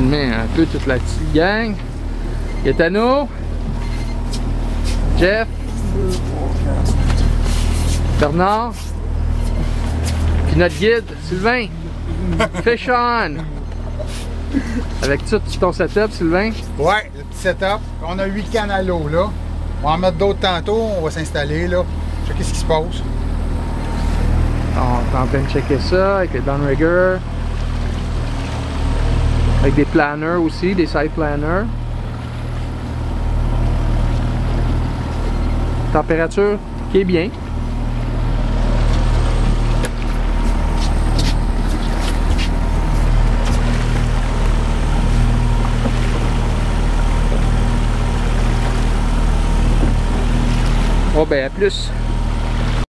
filmer un peu toute la petite gang. Gaetano? Jeff? Bernard? Puis notre guide, Sylvain? Fish-on. Avec tout ton setup, Sylvain? Ouais, le petit setup. On a 8 cannes à l'eau là. On va en mettre d'autres tantôt. On va s'installer là. Checker ce qui se passe. On est en train de checker ça avec les downrigger. Avec des planners aussi, des side planners. Température qui est bien. Oh ben à plus.